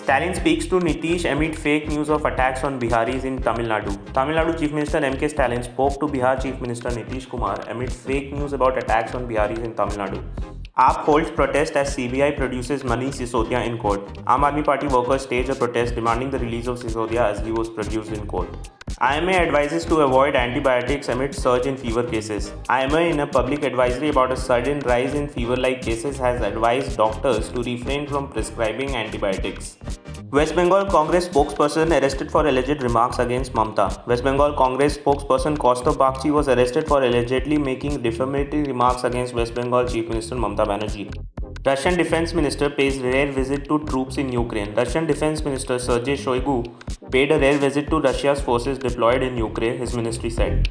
Stalin speaks to Nitish amid fake news of attacks on Biharis in Tamil Nadu. Tamil Nadu Chief Minister M.K. Stalin spoke to Bihar Chief Minister Nitish Kumar amid fake news about attacks on Biharis in Tamil Nadu. AAP holds protest as CBI produces Manish Sisodia in court. Aam Aadmi Party workers stage a protest demanding the release of Sisodia as he was produced in court. IMA advises to avoid antibiotics amid surge in fever cases. IMA, in a public advisory about a sudden rise in fever like cases, has advised doctors to refrain from prescribing antibiotics. West Bengal Congress spokesperson arrested for alleged remarks against Mamta. West Bengal Congress spokesperson Kaustubh Bagchi was arrested for allegedly making defamatory remarks against West Bengal Chief Minister Mamta Banerjee. Russian Defense Minister pays rare visit to troops in Ukraine. Russian Defense Minister Sergei Shoigu paid a rare visit to Russia's forces deployed in Ukraine, his ministry said.